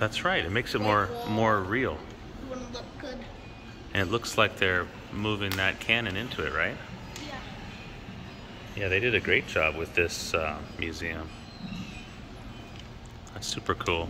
That's right. It makes it more more real. It. And it looks like they're moving that cannon into it, right? Yeah. Yeah, they did a great job with this uh, museum. That's super cool.